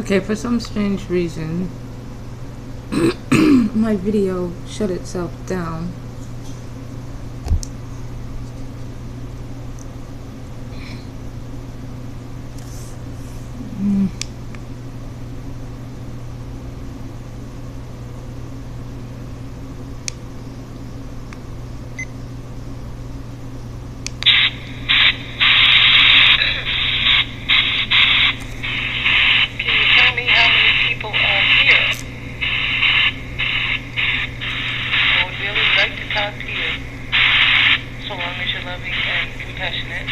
Okay, for some strange reason, my video shut itself down. Mm. Can you tell me how many people are here? I would really like to talk to you, so long as you're loving and compassionate.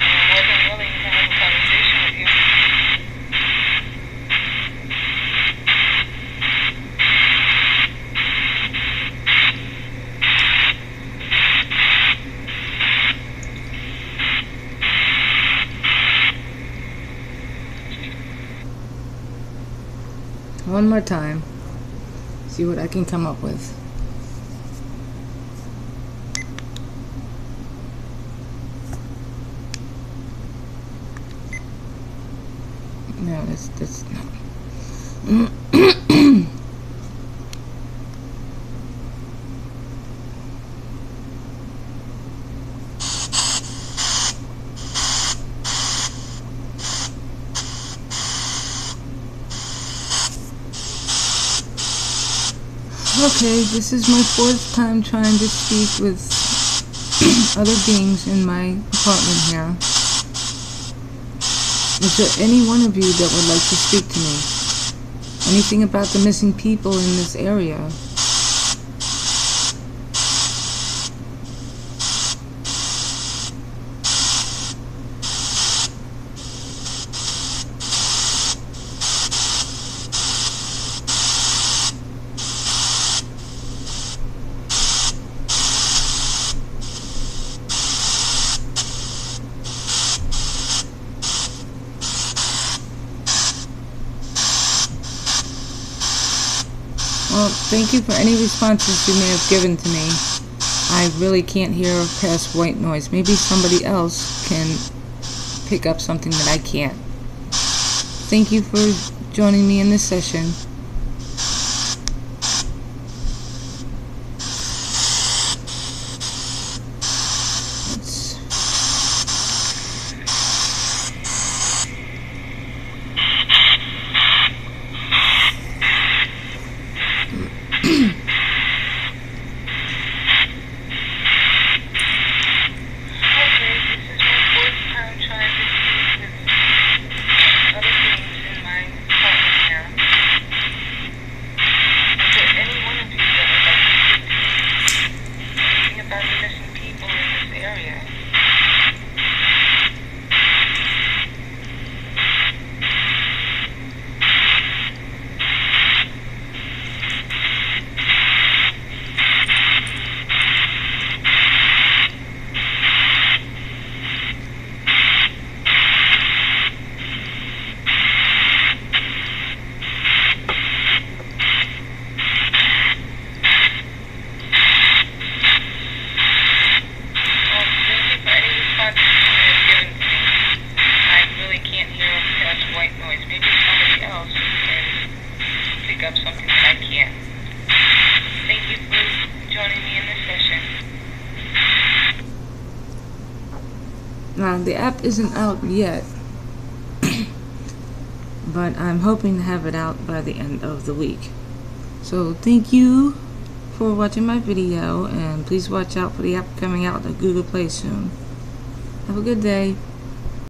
I'm more than willing to have a conversation with you. One more time. See what I can come up with. No, that's that's not. Okay, this is my fourth time trying to speak with other beings in my apartment here. Is there any one of you that would like to speak to me? Anything about the missing people in this area? Well, thank you for any responses you may have given to me. I really can't hear past white noise. Maybe somebody else can pick up something that I can't. Thank you for joining me in this session. Let's Okay, this is my fourth time trying to speak with other beings in my apartment here. Is there any one of you that would like to speak to me? Anything about the missing people in this area? Well, thank you for any responses you may have given to me. I really can't hear past white noise. Maybe somebody else can pick up something that Thank you for joining me in this session. Now, the app isn't out yet, but I'm hoping to have it out by the end of the week. So, thank you for watching my video, and please watch out for the app coming out to Google Play soon. Have a good day.